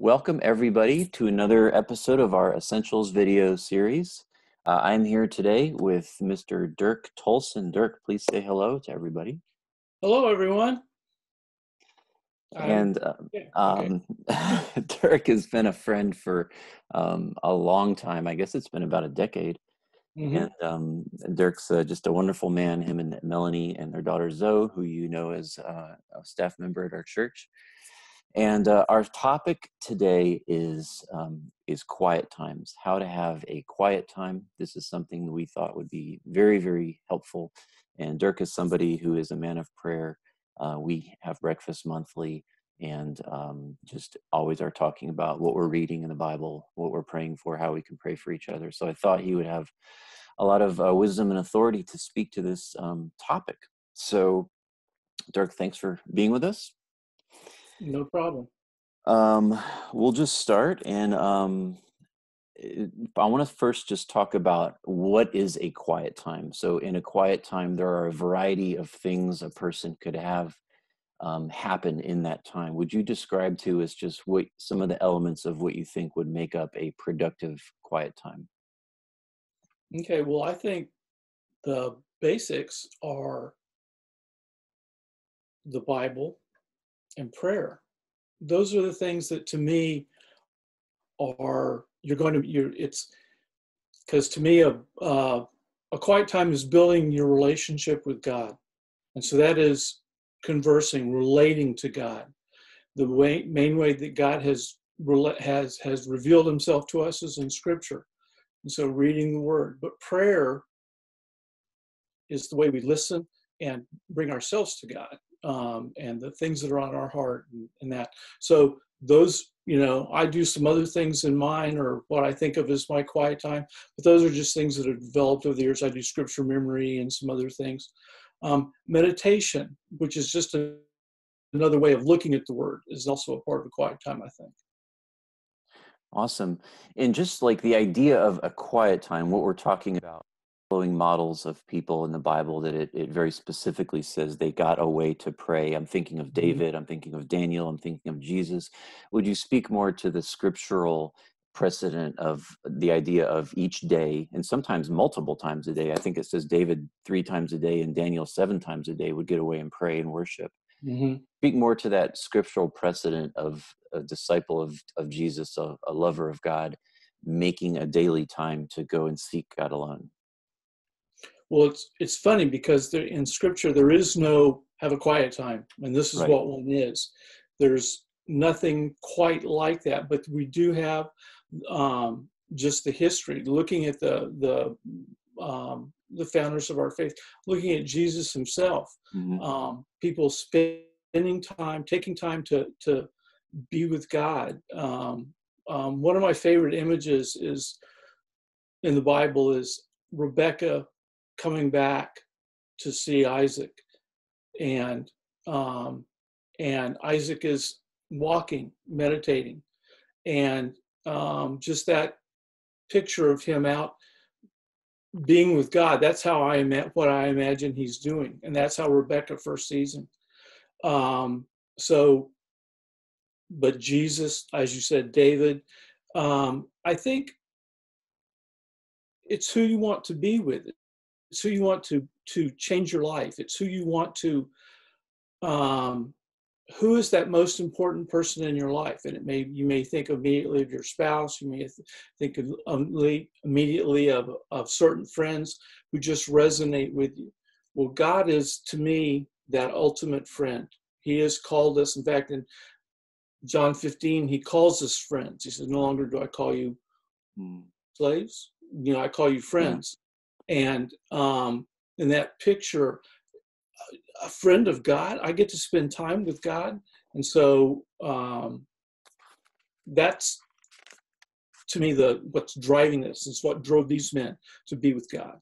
Welcome, everybody, to another episode of our Essentials video series. Uh, I'm here today with Mr. Dirk Tolson. Dirk, please say hello to everybody. Hello, everyone. And uh, yeah, okay. um, Dirk has been a friend for um, a long time. I guess it's been about a decade. Mm-hmm. And um, Dirk's uh, just a wonderful man, him and Melanie and their daughter Zoe, who you know as uh, a staff member at our church. And uh, our topic today is um, is quiet times. How to have a quiet time. This is something that we thought would be very very helpful. And Dirk is somebody who is a man of prayer. Uh, we have breakfast monthly, and um, just always are talking about what we're reading in the Bible, what we're praying for, how we can pray for each other. So I thought he would have a lot of uh, wisdom and authority to speak to this um, topic. So, Dirk, thanks for being with us. No problem. Um, we'll just start, and um, I want to first just talk about what is a quiet time. So, in a quiet time, there are a variety of things a person could have um, happen in that time. Would you describe to us just what some of the elements of what you think would make up a productive quiet time? Okay, well, I think the basics are the Bible, and prayer. Those are the things that to me are you're going to you're it's because to me a uh, a quiet time is building your relationship with God, and so that is conversing, relating to God. The way, main way that God has has has revealed Himself to us is in Scripture, and so reading the Word. But prayer is the way we listen and bring ourselves to God um, and the things that are on our heart and, and, that. So those, you know, I do some other things in mine or what I think of as my quiet time, but those are just things that have developed over the years. I do scripture memory and some other things. Um, meditation, which is just a, another way of looking at the word, is also a part of a quiet time, I think. Awesome. And just like the idea of a quiet time, what we're talking about following models of people in the Bible that it, it very specifically says they got a way to pray. I'm thinking of mm-hmm. David, I'm thinking of Daniel, I'm thinking of Jesus. Would you speak more to the scriptural precedent of the idea of each day and sometimes multiple times a day? I think it says David three times a day and Daniel seven times a day would get away and pray and worship. Mm-hmm. Speak more to that scriptural precedent of a disciple of, of Jesus, a, a lover of God, making a daily time to go and seek God alone. Well, it's it's funny because there, in Scripture there is no have a quiet time, and this is right. what one is. There's nothing quite like that, but we do have um, just the history. Looking at the the um, the founders of our faith, looking at Jesus himself, mm-hmm. um, people spending time, taking time to to be with God. Um, um, one of my favorite images is in the Bible is Rebecca coming back to see Isaac, and um, and Isaac is walking, meditating, and um, just that picture of him out being with God. That's how I am. What I imagine he's doing, and that's how Rebecca first sees him. Um, so, but Jesus, as you said, David. Um, I think it's who you want to be with it's who you want to to change your life. It's who you want to um, who is that most important person in your life? And it may you may think immediately of your spouse. You may think of um, immediately of, of certain friends who just resonate with you. Well god is to me that ultimate friend. He has called us. In fact in john 15 he calls us friends. He says no longer do i call you hmm. slaves. You know i call you friends and um, in that picture a friend of god i get to spend time with god. And so um, that's to me the what's driving this is what drove these men to be with god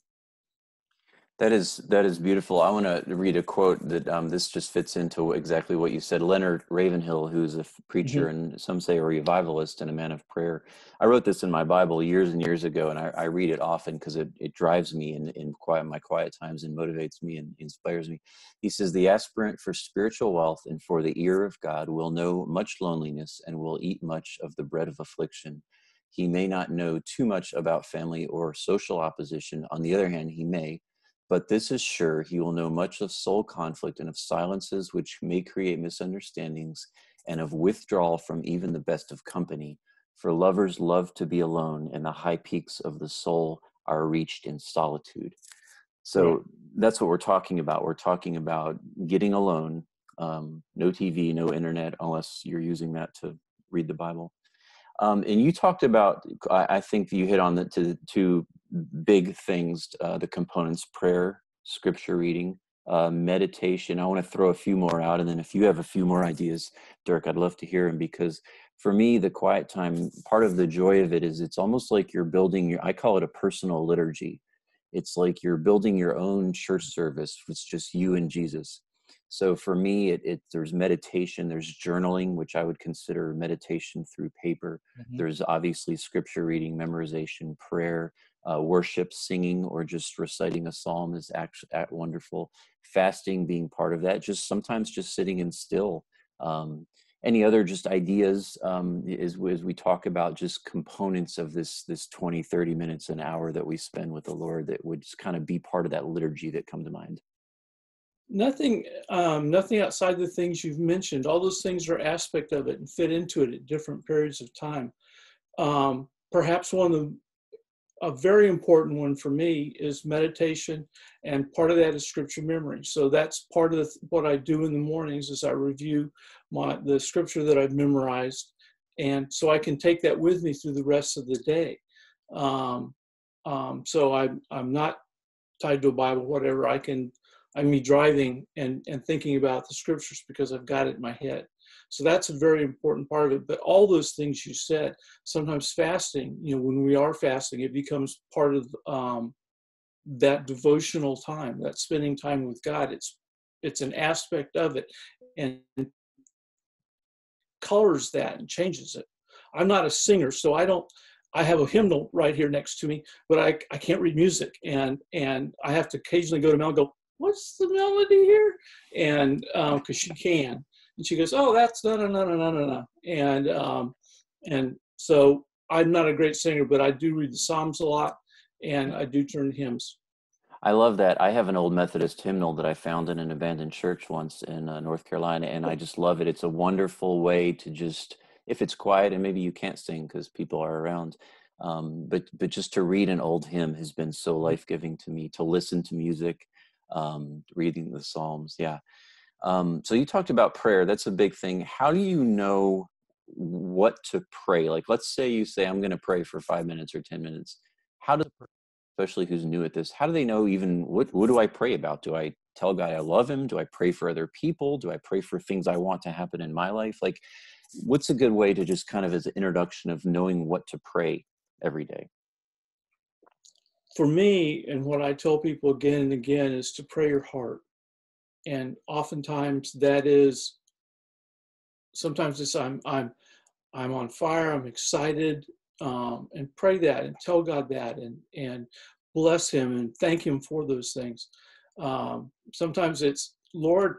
That is that is beautiful. I want to read a quote that um, this just fits into exactly what you said. Leonard Ravenhill, who's a preacher mm-hmm. and some say a revivalist and a man of prayer. I wrote this in my Bible years and years ago, and I, I read it often because it, it drives me in, in quiet my quiet times and motivates me and inspires me. He says, "The aspirant for spiritual wealth and for the ear of God will know much loneliness and will eat much of the bread of affliction." He may not know too much about family or social opposition. On the other hand, he may, but this is sure he will know much of soul conflict and of silences which may create misunderstandings and of withdrawal from even the best of company. For lovers love to be alone, and the high peaks of the soul are reached in solitude. So right. that's what we're talking about. We're talking about getting alone, um, no TV, no internet, unless you're using that to read the Bible. Um, and you talked about, I, I think you hit on the two, two big things uh, the components prayer, scripture reading, uh, meditation. I want to throw a few more out. And then if you have a few more ideas, Dirk, I'd love to hear them because for me, the quiet time, part of the joy of it is it's almost like you're building your, I call it a personal liturgy. It's like you're building your own church service. It's just you and Jesus. So for me, it, it, there's meditation, there's journaling, which I would consider meditation through paper. Mm-hmm. There's obviously scripture reading, memorization, prayer, uh, worship, singing, or just reciting a psalm is actually wonderful. Fasting being part of that, just sometimes just sitting and still. Um, any other just ideas um, as, as we talk about just components of this this 20 30 minutes an hour that we spend with the lord that would just kind of be part of that liturgy that come to mind nothing um, nothing outside the things you've mentioned. All those things are aspect of it and fit into it at different periods of time. Um, perhaps one of the a very important one for me is meditation and part of that is scripture memory. So that's part of the, what i do in the mornings is i review my the scripture that i've memorized and so i can take that with me through the rest of the day. Um, um, so I'm, I'm not tied to a bible whatever. I can I'm me driving and, and thinking about the scriptures because I've got it in my head. So that's a very important part of it. But all those things you said, sometimes fasting, you know, when we are fasting, it becomes part of um, that devotional time, that spending time with God. It's it's an aspect of it and colors that and changes it. I'm not a singer, so I don't I have a hymnal right here next to me, but I, I can't read music and and I have to occasionally go to Mel and go, what's the melody here? And because um, she can, and she goes, oh, that's no, no, no, no, no, no, no. And um, and so I'm not a great singer, but I do read the Psalms a lot, and I do turn to hymns. I love that. I have an old Methodist hymnal that I found in an abandoned church once in uh, North Carolina, and I just love it. It's a wonderful way to just, if it's quiet and maybe you can't sing because people are around, um, but but just to read an old hymn has been so life giving to me. To listen to music, um, reading the Psalms. Yeah. Um, so you talked about prayer. That's a big thing. How do you know what to pray? Like, let's say you say, I'm going to pray for five minutes or 10 minutes. How does, especially who's new at this, how do they know even what, what do I pray about? Do I tell God I love him? Do I pray for other people? Do I pray for things I want to happen in my life? Like, what's a good way to just kind of as an introduction of knowing what to pray every day? For me, and what I tell people again and again is to pray your heart. And oftentimes that is sometimes it's I'm I'm I'm on fire, I'm excited, um, and pray that and tell God that and and bless him and thank him for those things. Um, sometimes it's Lord,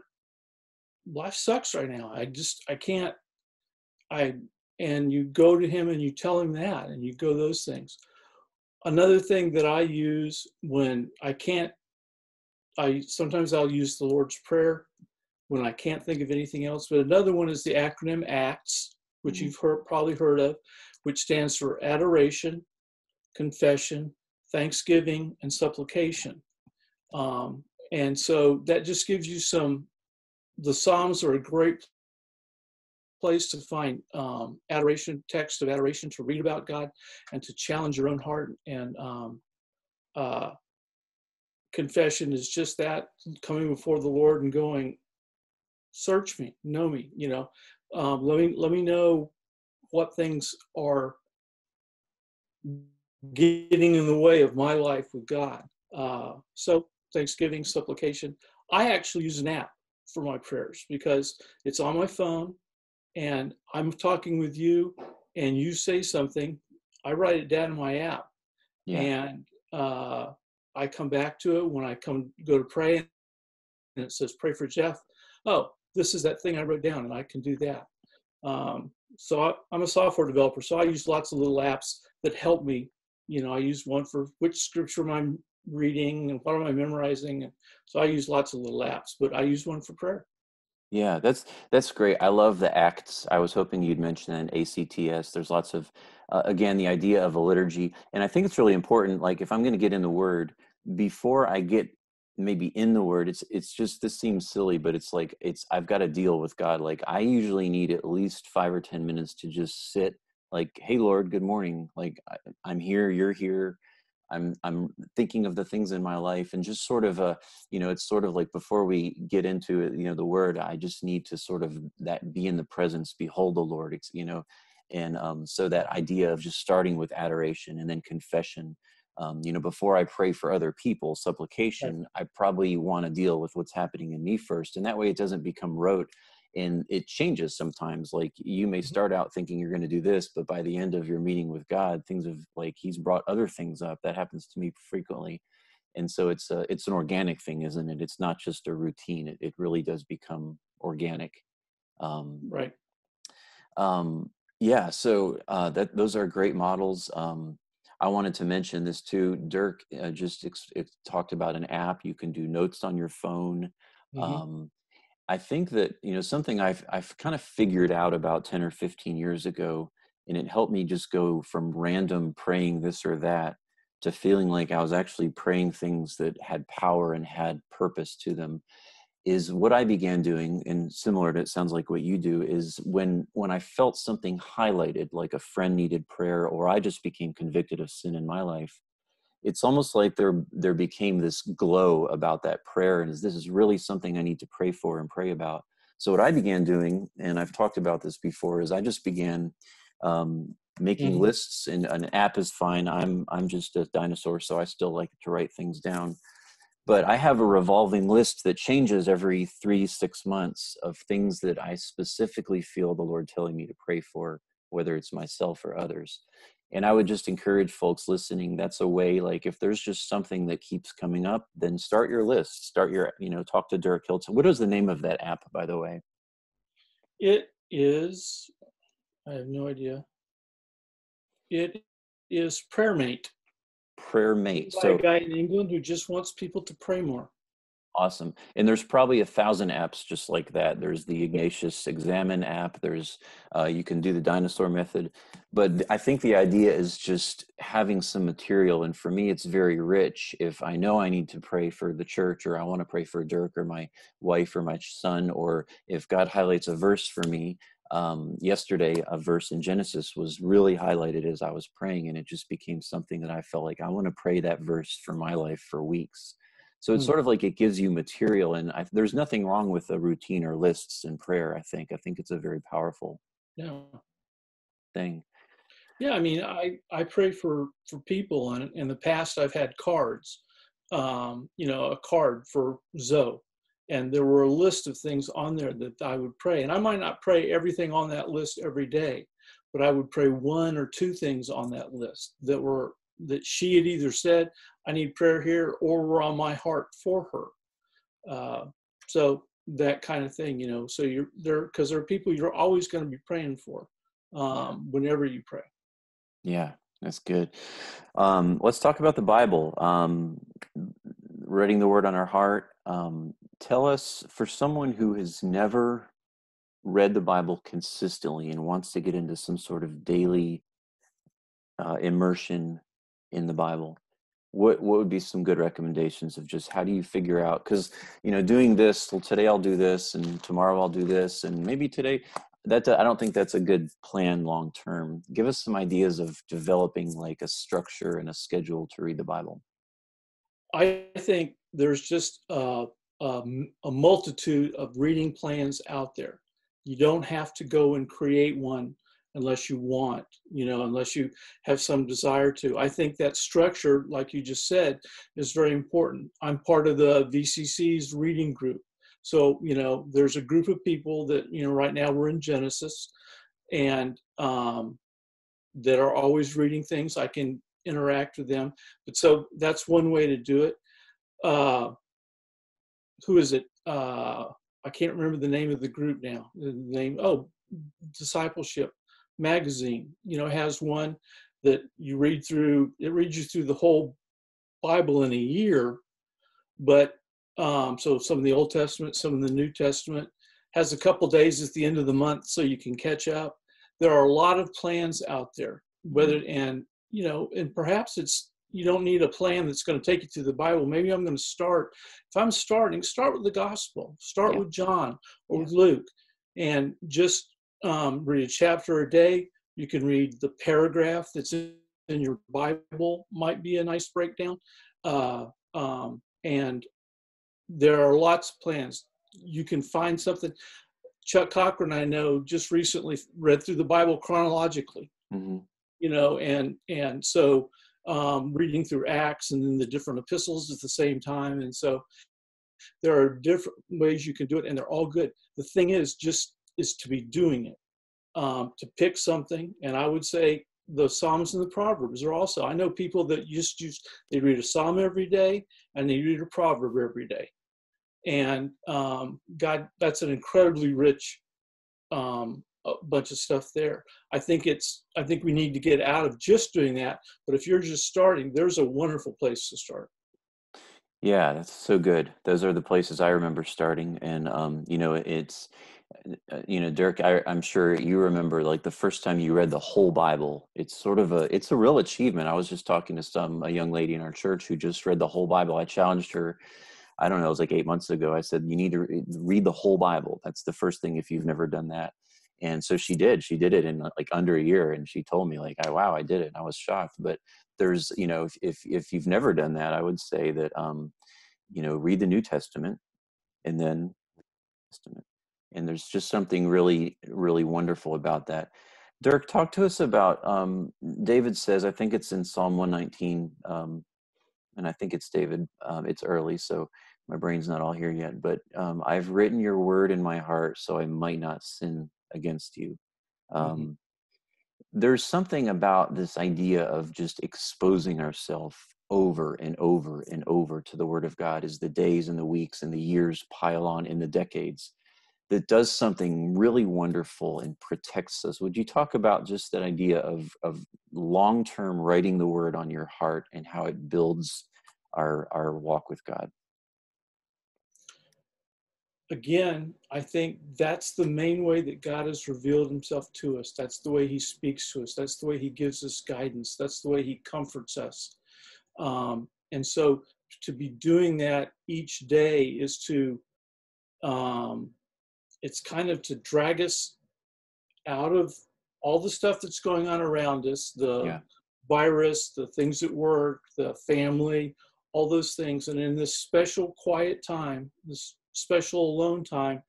life sucks right now. I just I can't I and you go to him and you tell him that and you go those things another thing that I use when I can't, I sometimes I'll use the Lord's Prayer when I can't think of anything else. But another one is the acronym ACTS, which mm-hmm. you've heard, probably heard of, which stands for Adoration, Confession, Thanksgiving, and Supplication. Um, and so that just gives you some. The Psalms are a great place to find um, adoration, text of adoration to read about God and to challenge your own heart. And um, uh, confession is just that coming before the Lord and going, search me, know me, you know, um, let me, let me know what things are getting in the way of my life with God. Uh, so Thanksgiving, supplication. I actually use an app for my prayers because it's on my phone and I'm talking with you and you say something, I write it down in my app. Yeah. And uh, I come back to it when I come go to pray and it says pray for Jeff. Oh, this is that thing I wrote down and I can do that. Um, so I, I'm a software developer, so I use lots of little apps that help me. You know, I use one for which scripture am I reading and what am I memorizing. And so I use lots of little apps, but I use one for prayer. Yeah, that's that's great. I love the acts. I was hoping you'd mention an ACTS. There's lots of uh, again the idea of a liturgy, and I think it's really important. Like if I'm going to get in the Word, before I get maybe in the Word, it's it's just this seems silly, but it's like it's I've got to deal with God. Like I usually need at least five or ten minutes to just sit. Like, hey Lord, good morning. Like I, I'm here, you're here I'm I'm thinking of the things in my life and just sort of a you know it's sort of like before we get into it you know the word I just need to sort of that be in the presence behold the Lord you know and um, so that idea of just starting with adoration and then confession um, you know before I pray for other people supplication I probably want to deal with what's happening in me first and that way it doesn't become rote and it changes sometimes like you may mm-hmm. start out thinking you're going to do this but by the end of your meeting with god things have like he's brought other things up that happens to me frequently and so it's a it's an organic thing isn't it it's not just a routine it, it really does become organic um, right um, yeah so uh, that those are great models um, i wanted to mention this too dirk uh, just ex- talked about an app you can do notes on your phone mm-hmm. I think that you know something I've I've kind of figured out about 10 or 15 years ago and it helped me just go from random praying this or that to feeling like I was actually praying things that had power and had purpose to them is what I began doing and similar to it sounds like what you do is when when I felt something highlighted like a friend needed prayer or I just became convicted of sin in my life it's almost like there there became this glow about that prayer and is this is really something i need to pray for and pray about. So what i began doing and i've talked about this before is i just began um, making mm-hmm. lists and an app is fine. I'm i'm just a dinosaur so i still like to write things down. But i have a revolving list that changes every three six months of things that i specifically feel the lord telling me to pray for whether it's myself or others and i would just encourage folks listening that's a way like if there's just something that keeps coming up then start your list start your you know talk to dirk hilton. What is the name of that app by the way? It is i have no idea. It is prayer mate prayermate prayermate so a guy in england who just wants people to pray more Awesome. And there's probably a thousand apps just like that. There's the Ignatius Examen app. There's, uh, you can do the dinosaur method. But I think the idea is just having some material. And for me, it's very rich. If I know I need to pray for the church, or I want to pray for Dirk or my wife or my son, or if God highlights a verse for me, um, yesterday a verse in genesis was really highlighted as i was praying and it just became something that i felt like i want to pray that verse for my life for weeks so it's mm. sort of like it gives you material, and I, there's nothing wrong with a routine or lists in prayer. I think I think it's a very powerful yeah. thing. Yeah, I mean, I I pray for for people, and in the past I've had cards, um, you know, a card for Zoe, and there were a list of things on there that I would pray, and I might not pray everything on that list every day, but I would pray one or two things on that list that were that she had either said, I need prayer here, or were on my heart for her. Uh, so that kind of thing, you know. So you're there because there are people you're always going to be praying for um, whenever you pray. Yeah, that's good. Um, let's talk about the Bible. Um, reading the Word on our heart. Um, tell us, for someone who has never read the Bible consistently and wants to get into some sort of daily uh, immersion in the Bible, what what would be some good recommendations of just how do you figure out because you know doing this well, today I'll do this and tomorrow I'll do this and maybe today that I don't think that's a good plan long term. Give us some ideas of developing like a structure and a schedule to read the Bible. I think there's just uh, a, a, a multitude of reading plans out there. You don't have to go and create one unless you want, you know, unless you have some desire to. I think that structure, like you just said, is very important. I'm part of the VCC's reading group. So, you know, there's a group of people that, you know, right now we're in Genesis and um, that are always reading things. I can interact with them. But so that's one way to do it. Uh, who is it? Uh, I can't remember the name of the group now. The name, oh, Discipleship Magazine, you know, has one that you read through, it reads you through the whole Bible in a year. But um, so some of the Old Testament, some of the New Testament, has a couple days at the end of the month so you can catch up. There are a lot of plans out there, whether and you know, and perhaps it's you don't need a plan that's going to take you to the Bible. Maybe I'm going to start. If I'm starting, start with the Gospel. Start yeah. with John or yeah. with Luke, and just um, read a chapter a day. You can read the paragraph that's in, in your Bible. Might be a nice breakdown. Uh, um, and there are lots of plans. You can find something. Chuck Cochran, I know, just recently read through the Bible chronologically. Mm-hmm. You know, and and so um, reading through Acts and then the different epistles at the same time. And so there are different ways you can do it, and they're all good. The thing is, just is to be doing it, um, to pick something. And I would say the Psalms and the Proverbs are also. I know people that just use they read a Psalm every day and they read a proverb every day, and um, God, that's an incredibly rich um, bunch of stuff there. I think it's I think we need to get out of just doing that. But if you're just starting, there's a wonderful place to start. Yeah, that's so good. Those are the places I remember starting, and um, you know, it's uh, you know, Dirk, I, I'm sure you remember like the first time you read the whole Bible. It's sort of a it's a real achievement. I was just talking to some a young lady in our church who just read the whole Bible. I challenged her. I don't know, it was like eight months ago. I said, you need to read the whole Bible. That's the first thing if you've never done that and so she did she did it in like under a year and she told me like oh, wow i did it and i was shocked but there's you know if, if if you've never done that i would say that um you know read the new testament and then testament and there's just something really really wonderful about that dirk talk to us about um david says i think it's in psalm 119 um and i think it's david um, it's early so my brain's not all here yet but um, i've written your word in my heart so i might not sin against you. Mm-hmm. Um, mm-hmm. There's something about this idea of just exposing ourselves over and over and over to the Word of God as the days and the weeks and the years pile on in the decades that does something really wonderful and protects us. Would you talk about just that idea of, of long term writing the Word on your heart and how it builds our, our walk with God? Again, I think that's the main way that God has revealed himself to us. That's the way he speaks to us. That's the way he gives us guidance. That's the way he comforts us. Um, and so to be doing that each day is to, um, it's kind of to drag us out of all the stuff that's going on around us, the yeah. virus, the things at work, the family, all those things. And in this special quiet time, this special alone time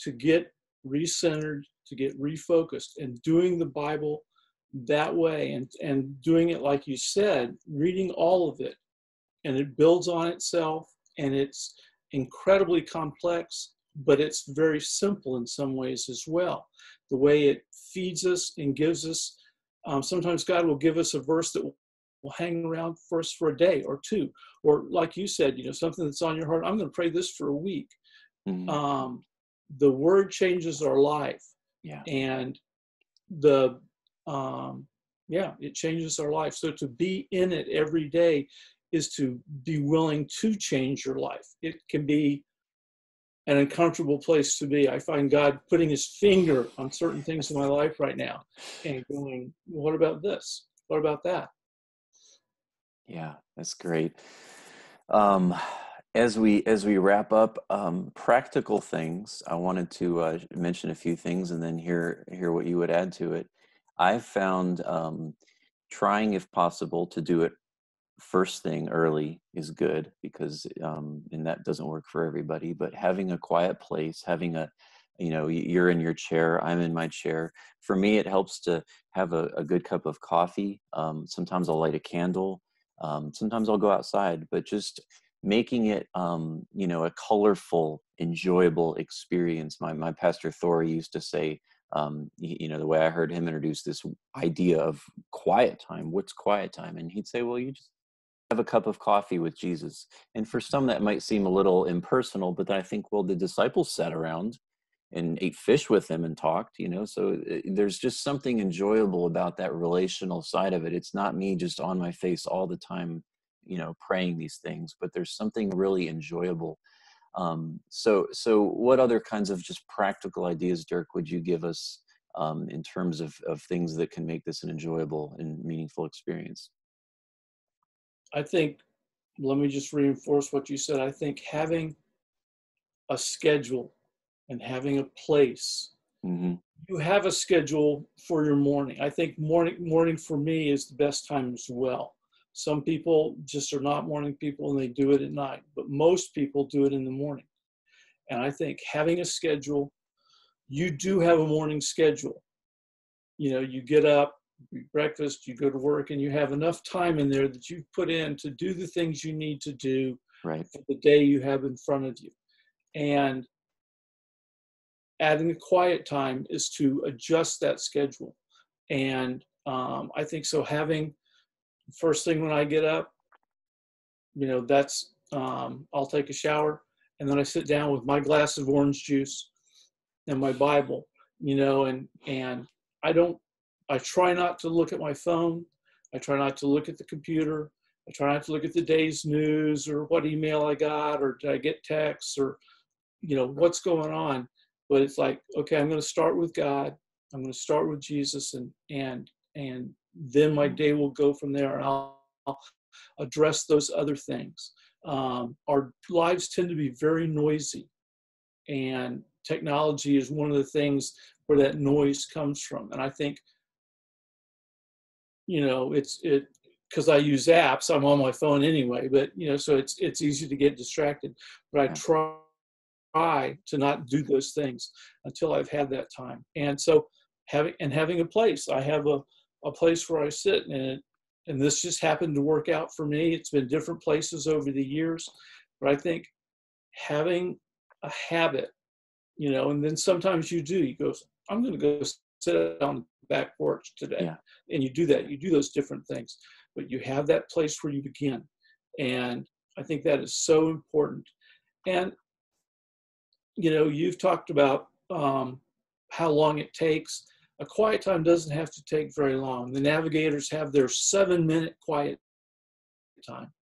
to get recentered, to get refocused, and doing the Bible that way and, and doing it like you said, reading all of it. And it builds on itself and it's incredibly complex, but it's very simple in some ways as well. The way it feeds us and gives us, um, sometimes God will give us a verse that will hang around us for a day or two or like you said you know something that's on your heart i'm going to pray this for a week mm-hmm. um, the word changes our life. Yeah. And the, um, yeah, it changes our life. So to be in it every day is to be willing to change your life. It can be an uncomfortable place to be. I find God putting his finger on certain things in my life right now and going, what about this? What about that? Yeah, that's great. Um, as we as we wrap up um, practical things i wanted to uh, mention a few things and then hear hear what you would add to it i've found um, trying if possible to do it first thing early is good because um, and that doesn't work for everybody but having a quiet place having a you know you're in your chair i'm in my chair for me it helps to have a, a good cup of coffee um, sometimes i'll light a candle um, sometimes i'll go outside but just making it um, you know a colorful enjoyable experience. My, my pastor thor used to say um, you know the way i heard him introduce this idea of quiet time what's quiet time? And he'd say well you just have a cup of coffee with jesus. And for some that might seem a little impersonal but i think well the disciples sat around and ate fish with them and talked you know so eh, there's just something enjoyable about that relational side of it. It's not me just on my face all the time you know praying these things but there's something really enjoyable. Um, so so what other kinds of just practical ideas dirk would you give us um, in terms of, of things that can make this an enjoyable and meaningful experience? I think let me just reinforce what you said. I think having a schedule and having a place. Mm-hmm. You have a schedule for your morning. I think morning morning for me is the best time as well. Some people just are not morning people and they do it at night, but most people do it in the morning. And I think having a schedule, you do have a morning schedule. You know, you get up, you breakfast, you go to work, and you have enough time in there that you've put in to do the things you need to do right. for the day you have in front of you. And adding a quiet time is to adjust that schedule. And um, I think so having first thing when I get up, you know, that's um, I'll take a shower and then I sit down with my glass of orange juice and my Bible, you know, and and I don't I try not to look at my phone. I try not to look at the computer. I try not to look at the day's news or what email I got or did I get texts or you know what's going on but it's like okay i'm going to start with god i'm going to start with jesus and and and then my day will go from there and i'll, I'll address those other things. Um, our lives tend to be very noisy and technology is one of the things where that noise comes from and i think you know it's it because i use apps i'm on my phone anyway but you know so it's it's easy to get distracted but i try try to not do those things until I've had that time. And so having and having a place, I have a, a place where I sit and it, and this just happened to work out for me. It's been different places over the years, but I think having a habit, you know, and then sometimes you do, you go, I'm going to go sit on the back porch today. Yeah. And you do that, you do those different things, but you have that place where you begin. And I think that is so important. And you know, you've talked about um, how long it takes. A quiet time doesn't have to take very long. The navigators have their seven minute quiet time,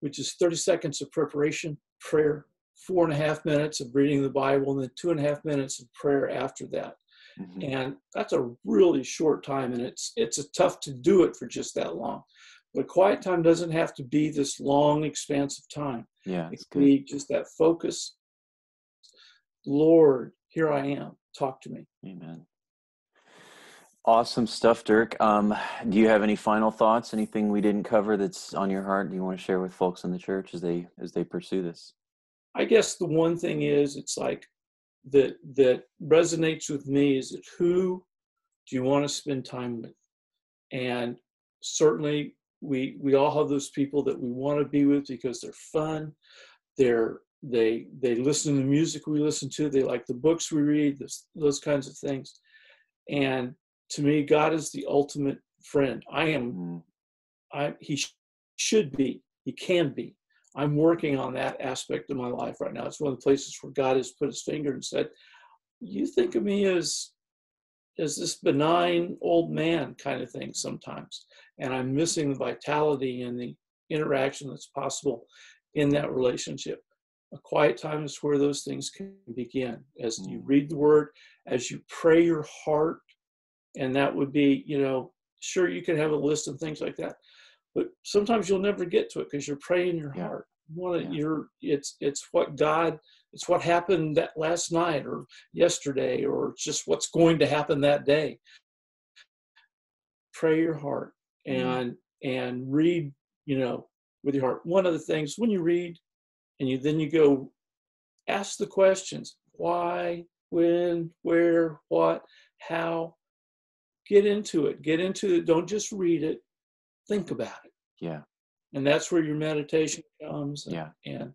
which is 30 seconds of preparation, prayer, four and a half minutes of reading the Bible, and then two and a half minutes of prayer after that. Mm-hmm. And that's a really short time, and it's it's a tough to do it for just that long. But quiet time doesn't have to be this long, expansive time. Yeah, it can be just that focus Lord, here I am. Talk to me. Amen. Awesome stuff, Dirk. Um, do you have any final thoughts? Anything we didn't cover that's on your heart? Do you want to share with folks in the church as they as they pursue this? I guess the one thing is, it's like that that resonates with me is that who do you want to spend time with? And certainly, we we all have those people that we want to be with because they're fun, they're they they listen to the music we listen to. They like the books we read this, those kinds of things. And to me god is the ultimate friend. I am mm. i he sh- should be. He can be. I'm working on that aspect of my life right now. It's one of the places where god has put his finger and said you think of me as as this benign old man kind of thing sometimes and i'm missing the vitality and the interaction that's possible in that relationship a quiet time is where those things can begin. As you mm. read the word, as you pray your heart, and that would be, you know, sure you can have a list of things like that, but sometimes you'll never get to it because you're praying your yeah. heart. You want yeah. you're it's it's what God it's what happened that last night or yesterday or just what's going to happen that day. Pray your heart mm. and mm. and read, you know, with your heart. One of the things when you read and you then you go ask the questions why when, where, what, how. Get into it. Get into it. Don't just read it. Think about it. Yeah. And that's where your meditation comes. And, yeah. And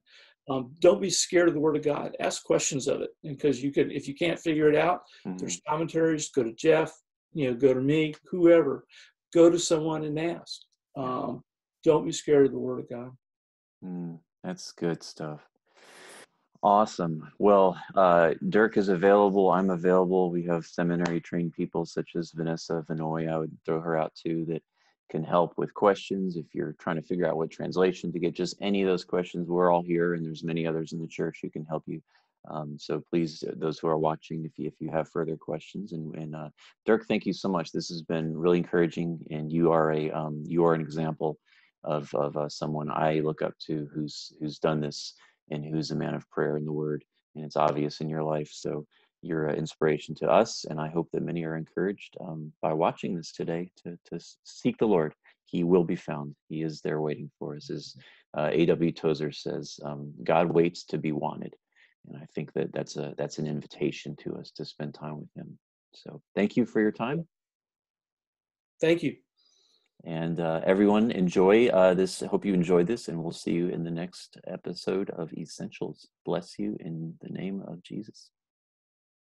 um, don't be scared of the Word of God. Ask questions of it, because you could, if you can't figure it out, mm-hmm. there's commentaries. Go to Jeff. You know, go to me. Whoever. Go to someone and ask. Um, don't be scared of the Word of God. Mm, that's good stuff. Awesome. Well, uh, Dirk is available. I'm available. We have seminary trained people such as Vanessa Vanoy. I would throw her out too that can help with questions. If you're trying to figure out what translation to get, just any of those questions, we're all here, and there's many others in the church who can help you. Um, so please, uh, those who are watching, if you, if you have further questions, and, and uh, Dirk, thank you so much. This has been really encouraging, and you are a um, you are an example of of uh, someone I look up to who's who's done this and who's a man of prayer in the word and it's obvious in your life. So you're an inspiration to us and i hope that many are encouraged um, by watching this today to, to seek the lord. He will be found. He is there waiting for us as uh, A. W. Tozer says um, god waits to be wanted. And i think that that's a that's an invitation to us to spend time with him. So thank you for your time. Thank you and uh, everyone, enjoy uh, this. Hope you enjoyed this, and we'll see you in the next episode of Essentials. Bless you in the name of Jesus.